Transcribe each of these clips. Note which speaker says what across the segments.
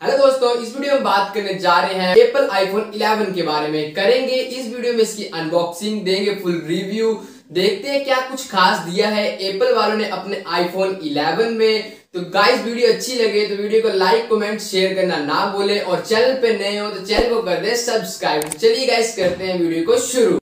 Speaker 1: Hello दोस्तों, इस video में बात करने जा रहे हैं एप्पल आईफोन 11 के बारे में। करेंगे इस वीडियो में इसकी अनबॉक्सिंग देंगे फुल रिव्यू देखते हैं क्या कुछ खास दिया है एप्पल वालों ने अपने आईफोन 11 में। तो गाइस वीडियो अच्छी लगे तो वीडियो को लाइक कमेंट शेयर करना ना भूलें और चैनल पे नए हो तो चैनल को कर दे सब्सक्राइब चलिए गाइस करते हैं वीडियो को शुरू।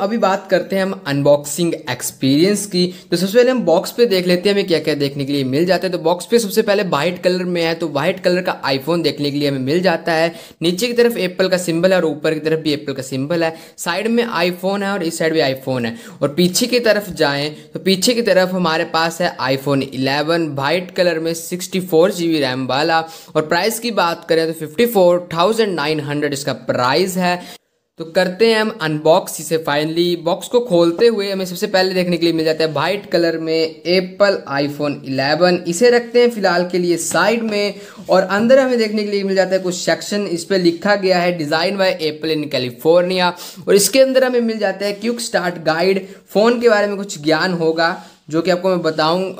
Speaker 1: अभी बात करते हैं हम अनबॉक्सिंग एक्सपीरियंस की। तो सबसे पहले हम बॉक्स पे देख लेते हैं हमें क्या क्या देखने के लिए मिल जाता है। तो बॉक्स पे सबसे पहले व्हाइट कलर में है तो व्हाइट कलर का आईफोन देखने के लिए हमें मिल जाता है। नीचे की तरफ़ एप्पल का सिंबल है और ऊपर की तरफ़ भी एप्पल का सिंबल है। साइड में आईफोन है और इस साइड भी आईफोन है। और पीछे की तरफ़ जाएँ तो पीछे की तरफ़ हमारे पास है आईफोन इलेवन व्हाइट कलर में sixty four G B RAM वाला। और प्राइस की बात करें तो fifty four thousand nine hundred इसका प्राइस है। तो करते हैं हम अनबॉक्स इसे फाइनली बॉक्स को खोलते हुए हमें सबसे पहले देखने के लिए मिल जाता है वाइट कलर में एप्पल आईफोन 11 इसे रखते हैं फ़िलहाल के लिए साइड में और अंदर हमें देखने के लिए मिल जाता है कुछ सेक्शन इस पर लिखा गया है design by Apple in California और इसके अंदर हमें मिल जाता है क्यूक स्टार्ट गाइड फ़ोन के बारे में कुछ ज्ञान होगा। जो कि आपको मैं बताऊँ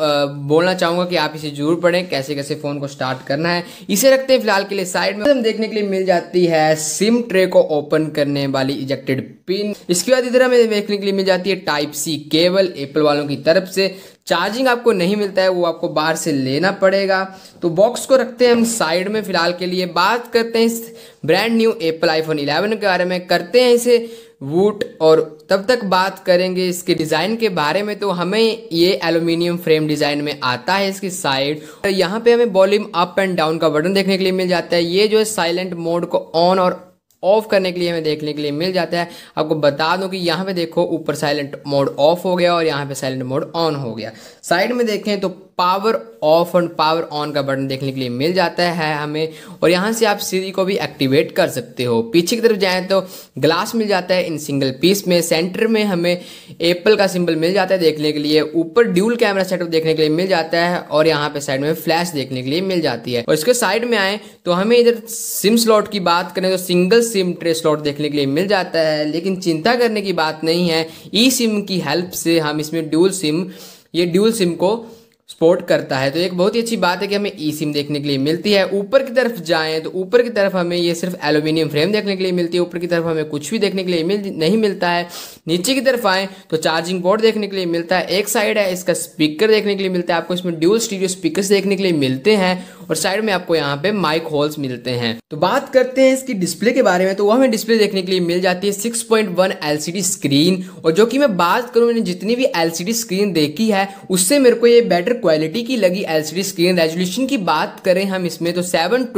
Speaker 1: बोलना चाहूँगा कि आप इसे ज़रूर पढ़ें, कैसे कैसे फ़ोन को स्टार्ट करना है। इसे रखते हैं फ़िलहाल के लिए साइड में। हम देखने के लिए मिल जाती है सिम ट्रे को ओपन करने वाली इजेक्टेड पिन। इसके बाद इधर हमें देखने के लिए मिल जाती है टाइप सी केबल एप्पल वालों की तरफ़ से। चार्जिंग आपको नहीं मिलता है, वो आपको बाहर से लेना पड़ेगा। तो बॉक्स को रखते हैं हम साइड में फ़िलहाल के लिए। बात करते हैं इस ब्रांड न्यू एप्पल आईफोन 11 के बारे में। करते हैं इसे। वूट और तब तक बात करेंगे इसके डिज़ाइन के बारे में तो हमें ये एल्यूमिनियम फ्रेम डिज़ाइन में आता है इसकी साइड। और यहाँ पे हमें वॉल्यूम अप एंड डाउन का बटन देखने के लिए मिल जाता है। ये जो है साइलेंट मोड को ऑन और ऑफ़ करने के लिए हमें देखने के लिए मिल जाता है। आपको बता दूँ कि यहाँ पे देखो, ऊपर साइलेंट मोड ऑफ़ हो गया और यहाँ पे साइलेंट मोड ऑन हो गया। साइड में देखें तो power off and power on का बटन देखने के लिए मिल जाता है हमें। और यहाँ से आप सीरी को भी एक्टिवेट कर सकते हो। पीछे की तरफ़ जाएँ तो ग्लास मिल जाता है इन सिंगल पीस में। सेंटर में हमें एप्पल का सिंबल मिल जाता है देखने के लिए। ऊपर ड्यूल कैमरा सेटअप देखने के लिए मिल जाता है और यहाँ पे साइड में फ्लैश देखने के लिए मिल जाती है। और इसके साइड में आए तो हमें इधर सिम स्लॉट की बात करें तो सिंगल सिम ट्रे स्लॉट देखने के लिए मिल जाता है। लेकिन चिंता करने की बात नहीं है। ई सिम की हेल्प से हम इसमें ड्यूल सिम ये ड्यूल सिम को सपोर्ट करता है। तो एक बहुत ही अच्छी बात है कि हमें ई सिम देखने के लिए मिलती है। ऊपर की तरफ़ जाएँ तो ऊपर की तरफ़ हमें ये सिर्फ़ एलुमिनियम फ्रेम देखने के लिए मिलती है। ऊपर की तरफ़ हमें कुछ भी देखने के लिए मिल, नहीं मिलता है। नीचे की तरफ़ आएँ तो चार्जिंग बोर्ड देखने के लिए मिलता है। एक साइड है, इसका स्पीकर देखने के लिए मिलता है। आपको इसमें ड्यूल स्टीडियो स्पीकर देखने के लिए मिलते हैं। और साइड में आपको यहाँ पे माइक होल्स मिलते हैं। तो बात करते हैं इसकी डिस्प्ले के बारे में तो वो हमें डिस्प्ले देखने के लिए मिल जाती है 6.1 एलसीडी स्क्रीन और जो कि मैं बात करूँ, मैंने जितनी भी एलसीडी स्क्रीन देखी है, उससे मेरे को ये बेटर क्वालिटी की लगी एलसीडी स्क्रीन रेजोल्यूशन की बात करें हम इसमें तो सेवन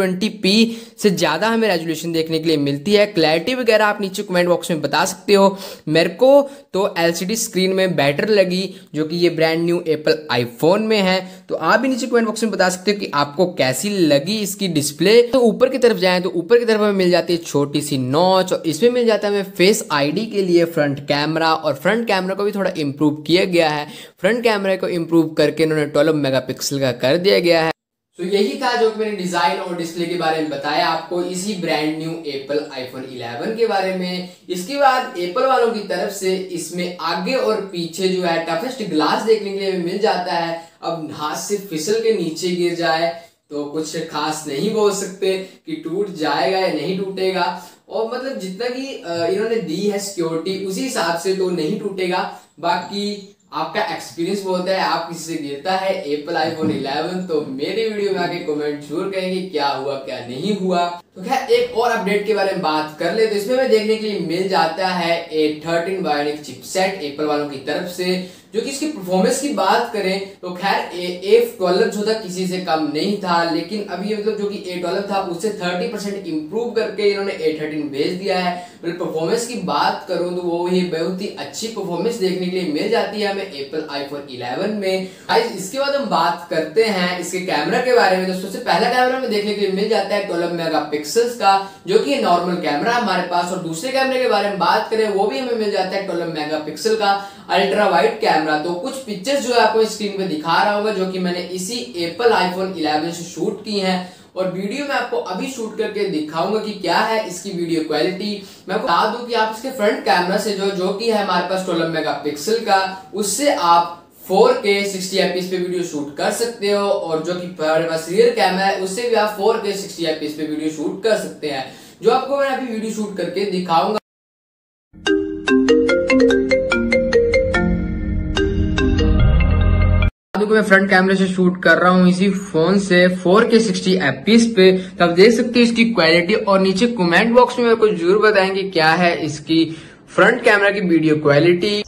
Speaker 1: से ज़्यादा हमें रेजोल्यूशन देखने के लिए मिलती है। क्लैरिटी वगैरह आप नीचे कमेंट बॉक्स में बता सकते हो। मेरे को तो एलसीडी स्क्रीन में बेटर लगी, जो कि ये ब्रांड न्यू एप्पल आईफोन में है। तो आप भी नीचे कमेंट बॉक्स में बता सकते हो कि आपको कैसी लगी इसकी डिस्प्ले तो ऊपर की तरफ़ जाए तो ऊपर की तरफ़ हमें मिल जाती है छोटी सी नॉच और इसमें मिल जाता है हमें फेस आईडी के लिए फ्रंट कैमरा और फ्रंट कैमरा को भी थोड़ा इंप्रूव किया गया है। फ्रंट कैमरा को इंप्रूव करके इन्होंने ट्वेल्व मेगापिक्सल का कर दिया गया है। तो यही था जो मैंने डिज़ाइन और डिस्प्ले के बारे में बताया आपको इसी ब्रांड न्यू एप्पल आईफोन 11 के बारे में। इसके बाद एप्पल वालों की तरफ़ से इसमें आगे और पीछे जो है टफेस्ट ग्लास देखने के लिए मिल जाता है। अब हाथ से फिसल के नीचे गिर जाए तो कुछ खास नहीं बोल सकते कि टूट जाएगा या नहीं टूटेगा। और मतलब जितना कि इन्होंने दी है सिक्योरिटी उसी हिसाब से तो नहीं टूटेगा। बाकी आपका एक्सपीरियंस बोलता है, आप किसी से गिरता है एप्पल आईफोन 11 तो मेरे वीडियो में आके कमेंट ज़रूर करेंगे क्या हुआ, क्या नहीं हुआ। तो खैर, एक और अपडेट के बारे में बात कर ले तो इसमें हमें देखने के लिए मिल जाता है A thirteen bionic chipset Apple वालों की तरफ़ से। जो कि इसकी परफॉर्मेंस की बात करें तो खैर, ए ट्वेल्व जो था किसी से कम नहीं था, लेकिन अभी मतलब जो कि ए ट्वेल्व था, उससे थर्टी परसेंट इंप्रूव करके इन्होंने ए थर्टीन भेज दिया है। परफॉर्मेंस की बात करूँ तो वो ही बहुत ही अच्छी परफॉर्मेंस देखने के लिए मिल जाती है हमें एप्पल आईफोन 11 में। इसके बाद हम बात करते हैं इसके कैमरा के बारे में। दोस्तों से पहला कैमरा में देखने के लिए मिल जाता है ट्वेल्व मेगा का, जो कि नॉर्मल कैमरा हमारे पास। और दूसरे कैमरे के बारे में बात करें, वो भी हमें मिल जाता है ट्वेल्व मेगा का। अल्ट्रा वाइड कैमरा तो कुछ पिक्चर्स जो है आपको स्क्रीन पे दिखा रहा होगा, जो कि मैंने इसी एप्पल आईफोन 11 से शूट की हैं। और वीडियो में आपको अभी शूट करके दिखाऊँगा कि क्या है इसकी वीडियो क्वालिटी मैं आपको बता दूँ कि आप इसके फ्रंट कैमरा से जो जो कि है हमारे पास ट्वेल्व मेगापिक्सल का, उससे आप 4K 60 fps पे वीडियो शूट कर सकते हो। और जो कि हमारे पास रियर कैमरा है, उससे भी आप 4K 60 fps पे वीडियो शूट कर सकते हैं। जो आपको मैं अभी वीडियो शूट करके दिखाऊँगा को मैं फ्रंट कैमरे से शूट कर रहा हूँ इसी फ़ोन से 4K 60 एपीस पे। तो आप देख सकते हैं इसकी क्वालिटी और नीचे कमेंट बॉक्स में मेरे को ज़रूर बताएँगे क्या है इसकी फ्रंट कैमरा की वीडियो क्वालिटी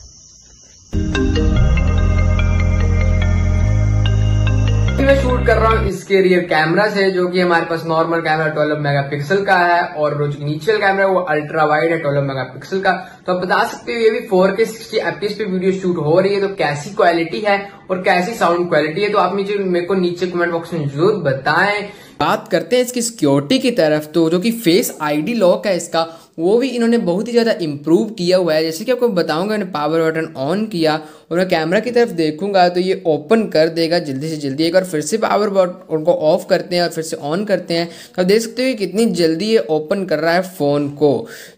Speaker 1: कर रहा हूँ। इसके रियर कैमरा से जो कि हमारे पास नॉर्मल कैमरा 12 मेगापिक्सल का है, और जो नीचे कैमरा है, वो अल्ट्रा वाइड है 12 मेगापिक्सल का। तो आप बता सकते हो, ये भी 4K 60 एफपीएस पे वीडियो शूट हो रही है तो कैसी क्वालिटी है और कैसी साउंड क्वालिटी है तो आप मेरे को नीचे कमेंट बॉक्स में ज़रूर बताएँ। बात करते हैं इसकी सिक्योरिटी की तरफ़ तो जो कि फेस आईडी लॉक है इसका वो भी इन्होंने बहुत ही ज़्यादा इम्प्रूव किया हुआ है। जैसे कि आपको बताऊँगा मैंने पावर बटन ऑन किया और मैं कैमरा की तरफ़ देखूँगा तो ये ओपन कर देगा जल्दी से जल्दी। एक बार फिर से पावर बटन उनको ऑफ़ करते हैं और फिर से ऑन करते हैं। तो आप देख सकते हो कि कितनी जल्दी ये ओपन कर रहा है फ़ोन को।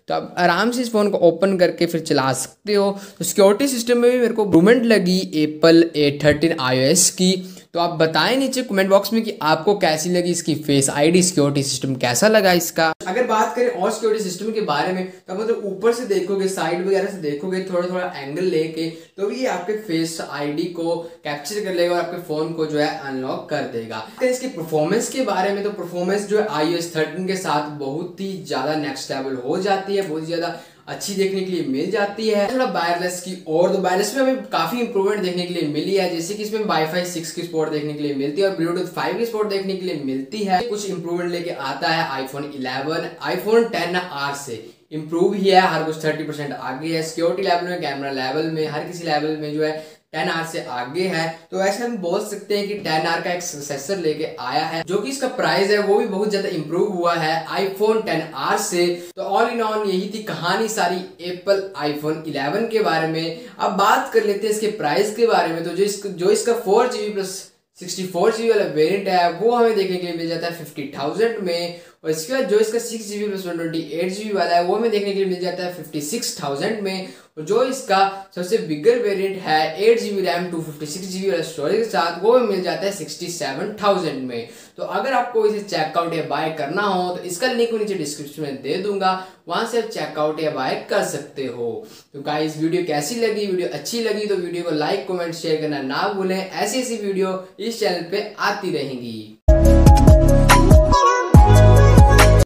Speaker 1: तो आप आराम से इस फ़ोन को ओपन करके फिर चला सकते हो। तो सिक्योरिटी सिस्टम में भी मेरे को इम्प्रूवमेंट लगी एप्पल ए थर्टीन आई की। तो आप बताएँ नीचे कमेंट बॉक्स में कि आपको कैसी लगी इसकी फेस आईडी सिक्योरिटी सिस्टम कैसा लगा इसका? अगर बात करें और सिक्योरिटी सिस्टम के बारे में तो आप मतलब ऊपर से देखोगे साइड वगैरह से देखोगे थोड़ा थोड़ा एंगल लेके तो भी आपके फेस आईडी को कैप्चर कर लेगा और आपके फ़ोन को जो है अनलॉक कर देगा। अगर इसकी परफॉर्मेंस के बारे में तो परफॉर्मेंस जो है आई थर्टीन के साथ बहुत ही ज़्यादा नेक्स्ट लेवल हो जाती है, बहुत ज़्यादा अच्छी देखने के लिए मिल जाती है। थोड़ा वायरलेस की और तो वायरलेस में हमें काफ़ी इंप्रूवमेंट देखने के लिए मिली है, जैसे कि इसमें वाईफाई सिक्स की स्पोर्ट देखने के लिए मिलती है और ब्लूटूथ फाइव की स्पोर्ट देखने के लिए मिलती है। कुछ इंप्रूवमेंट लेके आता है iPhone eleven iPhone ten R से। इम्प्रूव ही है, हर कुछ थर्टी परसेंट आगे है। सिक्योरिटी लेवल में कैमरा लेवल में, हर किसी लेवल में जो है टेन आर से आगे है तो ऐसे हम बोल सकते हैं कि टेन आर का एक सक्सेसर लेके आया है, जो कि इसका प्राइस है, वो भी बहुत ज़्यादा इंप्रूव हुआ है आईफोन टेन आर से। तो ऑल इन ऑल यही थी कहानी सारी एप्पल आईफोन 11 के बारे में। अब बात कर लेते हैं इसके प्राइस के बारे में तो जो इसका जो इसका four GB plus sixty four GB वाला वेरियंट है, वो हमें देखने के लिए मिल जाता है फिफ्टी थाउज़ेंड में। और इसके बाद जो इसका six GB plus one twenty eight GB वाला है, वो हमें देखने के लिए मिल जाता है फिफ्टी सिक्स थाउज़ेंड में। और जो इसका सबसे बिगर वेरिएंट है eight GB RAM two fifty six GB वाला स्टोरेज के साथ, वो मिल जाता है सिक्सटी सेवन थाउज़ेंड में। तो अगर आपको इसे चेकआउट या बाय करना हो तो इसका लिंक नीचे डिस्क्रिप्शन में दे दूँगा। वहाँ से आप चेकआउट या बाय कर सकते हो। तो गाइस वीडियो कैसी लगी? वीडियो अच्छी लगी तो वीडियो को लाइक कमेंट शेयर करना ना भूलें। ऐसी ऐसी वीडियो इस चैनल पे आती रहेंगी।